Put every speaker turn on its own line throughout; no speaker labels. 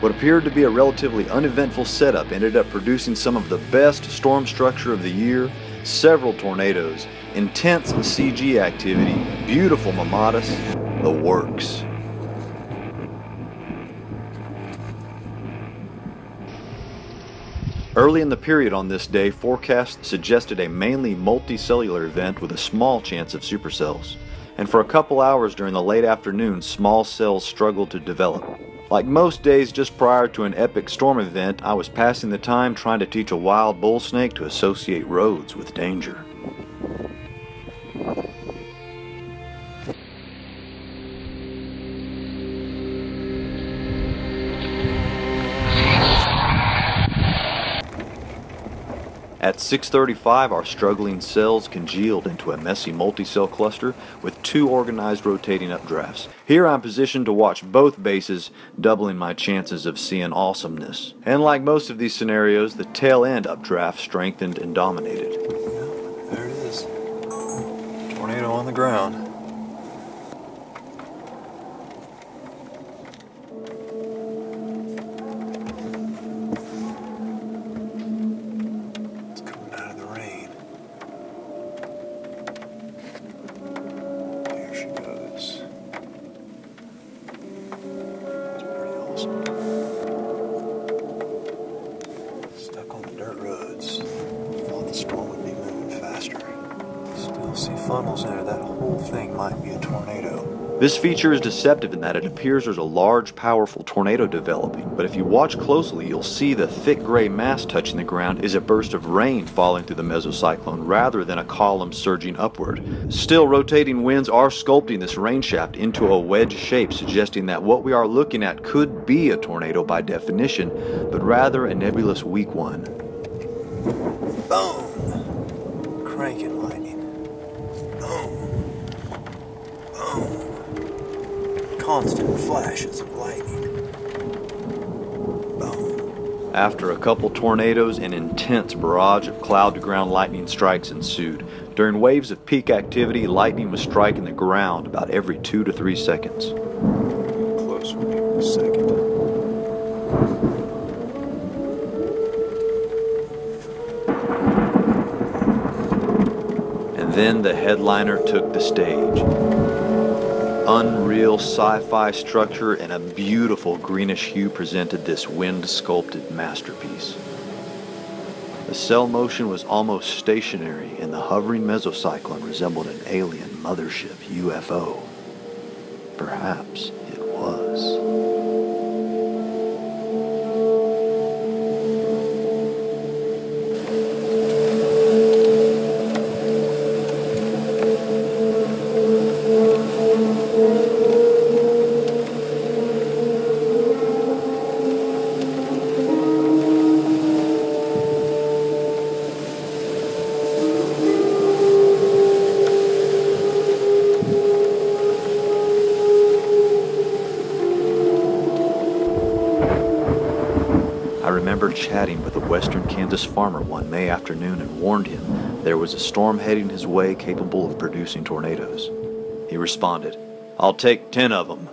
What appeared to be a relatively uneventful setup ended up producing some of the best storm structure of the year, several tornadoes, intense CG activity, beautiful mammatus, the works. Early in the period on this day, forecasts suggested a mainly multicellular event with a small chance of supercells. And for a couple hours during the late afternoon, small cells struggled to develop. Like most days just prior to an epic storm event, I was passing the time trying to teach a wild bull snake to associate roads with danger. At 635, our struggling cells congealed into a messy multi-cell cluster with two organized rotating updrafts. Here I'm positioned to watch both bases, doubling my chances of seeing awesomeness. And like most of these scenarios, the tail end updraft strengthened and dominated.
There it is. Tornado on the ground. Awesome. Stuck on the dirt roads. Thought the storm would be moving faster. Still see funnels there. That whole thing might be a tornado.
This feature is deceptive in that it appears there's a large, powerful tornado developing, but if you watch closely, you'll see the thick gray mass touching the ground is a burst of rain falling through the mesocyclone rather than a column surging upward. Still, rotating winds are sculpting this rain shaft into a wedge shape, suggesting that what we are looking at could be a tornado by definition, but rather a nebulous weak one.
Boom! Cranking lightning. Constant flashes of lightning. Boom.
After a couple tornadoes, an intense barrage of cloud to ground lightning strikes ensued. During waves of peak activity, lightning was striking the ground about every two to three seconds.
Close one a second.
And then the headliner took the stage. Unreal sci fi structure and a beautiful greenish hue presented this wind sculpted masterpiece. The cell motion was almost stationary, and the hovering mesocyclone resembled an alien mothership UFO. Perhaps Chatting with a western Kansas farmer one May afternoon and warned him there was a storm heading his way capable of producing tornadoes. He responded, I'll take ten of them.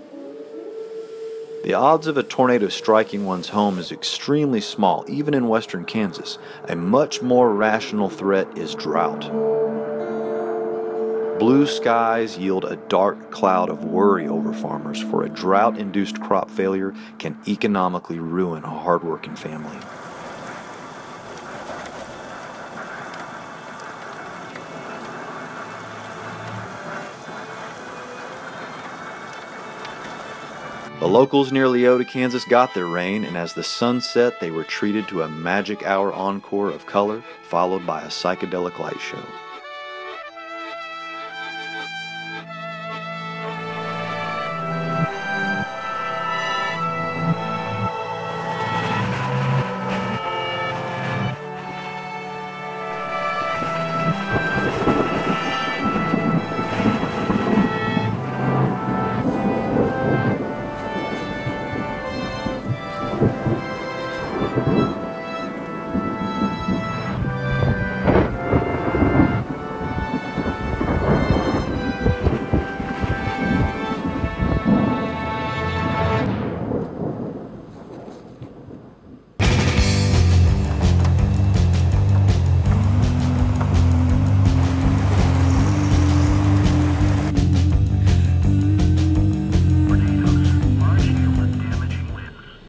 The odds of a tornado striking one's home is extremely small, even in western Kansas. A much more rational threat is drought. Blue skies yield a dark cloud of worry over farmers, for a drought induced crop failure can economically ruin a hardworking family. The locals near Leoti, Kansas got their rain, and as the sun set, they were treated to a magic hour encore of color, followed by a psychedelic light show.